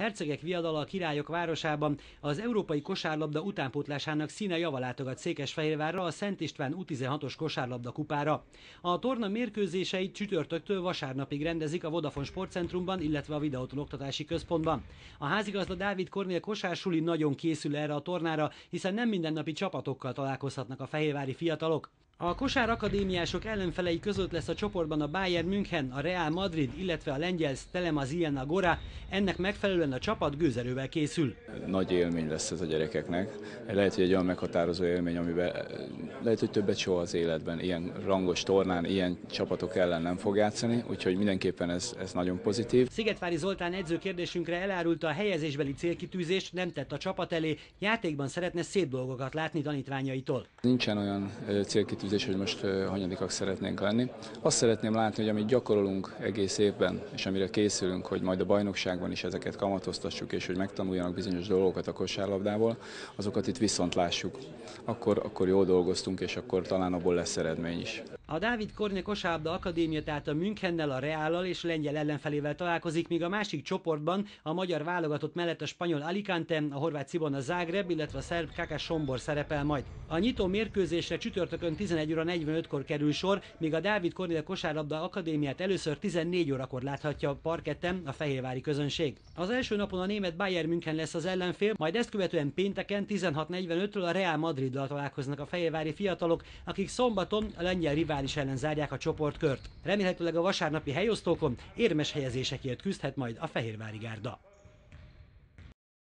Hercegek viadala a királyok városában az európai kosárlabda utánpótlásának színe java látogat Székesfehérvárra a Szent István U16-os kosárlabda kupára. A torna mérkőzéseit csütörtöktől vasárnapig rendezik a Vodafone Sportcentrumban, illetve a Videóton Oktatási Központban. A házigazda Dávid Kornél kosársuli nagyon készül erre a tornára, hiszen nem mindennapi csapatokkal találkozhatnak a fehérvári fiatalok. A kosár akadémiások ellenfelei között lesz a csoportban a Bayern München, a Real Madrid, illetve a lengyel Stelema Gora. Ennek megfelelően a csapat gőzerővel készül. Nagy élmény lesz ez a gyerekeknek. Lehet, hogy egy olyan meghatározó élmény, amiben eh, lehet, hogy többet soha az életben ilyen rangos tornán, ilyen csapatok ellen nem fog játszani, úgyhogy mindenképpen ez, ez nagyon pozitív. Szigetvári Zoltán edző kérdésünkre elárulta a helyezésbeli célkitűzést, nem tett a csapat elé, játékban szeretne szép dolgokat látni tanítványaitól. Nincsen olyan eh, célkitűzés, célkitűzés, hogy most hanyadikak szeretnénk lenni. Azt szeretném látni, hogy amit gyakorolunk egész évben, és amire készülünk, hogy majd a bajnokságban is ezeket kamatoztassuk, és hogy megtanuljanak bizonyos dolgokat a kosárlabdából, azokat itt viszont lássuk. Akkor, akkor jól dolgoztunk, és akkor talán abból lesz eredmény is. A Dávid Korné kosárlabda akadémia tehát a Münchennel, a Reállal és lengyel ellenfelével találkozik, míg a másik csoportban a magyar válogatott mellett a spanyol Alicante, a horvát Cibona Zágreb, illetve a szerb Kakás Sombor szerepel majd. A nyitó mérkőzésre csütörtökön 11 óra 45-kor kerül sor, míg a Dávid Kornél kosárlabda akadémiát először 14 órakor láthatja a parketten a fehérvári közönség. Az első napon a német Bayern München lesz az ellenfél, majd ezt követően pénteken 16.45-től a Real Madriddal találkoznak a fehérvári fiatalok, akik szombaton a lengyel rivális ellen zárják a csoportkört. Remélhetőleg a vasárnapi helyosztókon érmes helyezésekért küzdhet majd a fehérvári gárda.